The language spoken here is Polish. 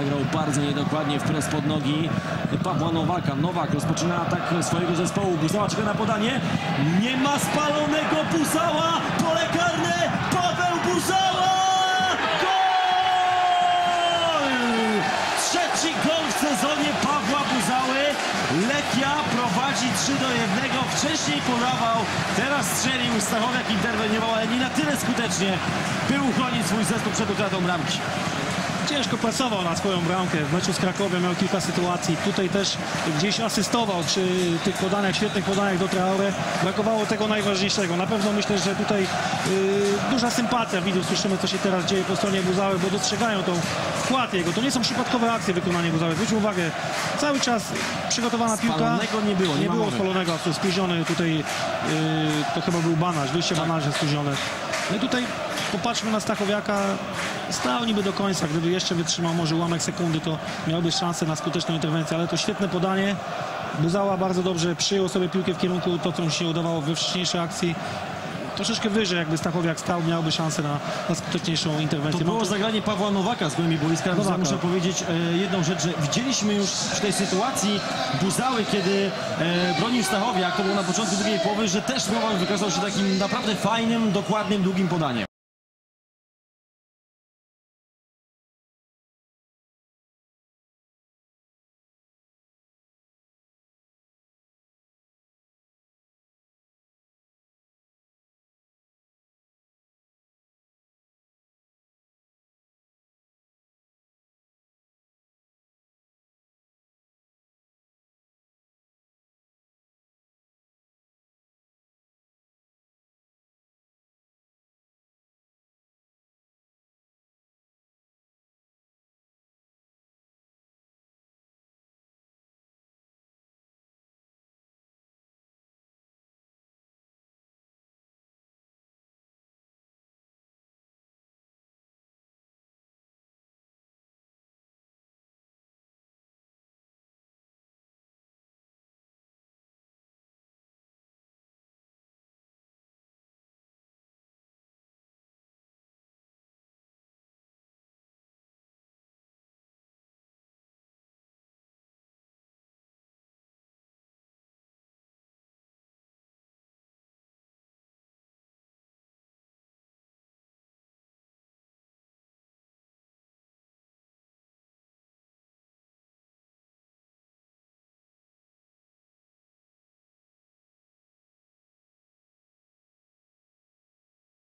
zagrał bardzo niedokładnie wprost pod nogi Pawła Nowaka. Nowak rozpoczyna atak swojego zespołu. Buzała czeka na podanie. Nie ma spalonego Buzała. Pole karne. Paweł Buzała. Gol! Trzeci gol w sezonie Pawła Buzały. Lechia prowadzi 3 do 1. Wcześniej podawał, teraz strzelił. Stachowiak interweniował, ale nie na tyle skutecznie, by uchronić swój zespół przed utratą bramki. Ciężko pracował na swoją bramkę. W meczu z Krakowem miał kilka sytuacji. Tutaj też gdzieś asystował przy tych podaniach, świetnych podaniach do Traore. Brakowało tego najważniejszego. Na pewno myślę, że tutaj yy, duża sympatia widzów. Słyszymy, co się teraz dzieje po stronie Buzały, bo dostrzegają tą wkład jego. To nie są przypadkowe akcje wykonanie Buzały. Zwróćmy uwagę, cały czas przygotowana piłka. Spalonego nie było, nie Nie było spalonego, spóźniony tutaj, yy, to chyba był banarz, wyjście Tak. banarza spóźnione. No i tutaj popatrzmy na Stachowiaka, stał niby do końca, gdyby jeszcze wytrzymał może ułamek sekundy, to miałby szansę na skuteczną interwencję, ale to świetne podanie. Buzała bardzo dobrze przyjął sobie piłkę w kierunku to, co mu się udawało we wcześniejszej akcji. Troszeczkę wyżej, jakby Stachowiak stał, miałby szansę na, na skuteczniejszą To interwencję. było Mam tu- zagranie Pawła Nowaka z głębi boiska. Nowaka. Muszę powiedzieć e, jedną rzecz, że widzieliśmy już w tej sytuacji Buzały, kiedy e, bronił Stachowiak, to było na początku drugiej połowy, że też Nowak wykazał się takim naprawdę fajnym, dokładnym, długim podaniem.